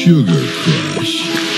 Sugar Crush.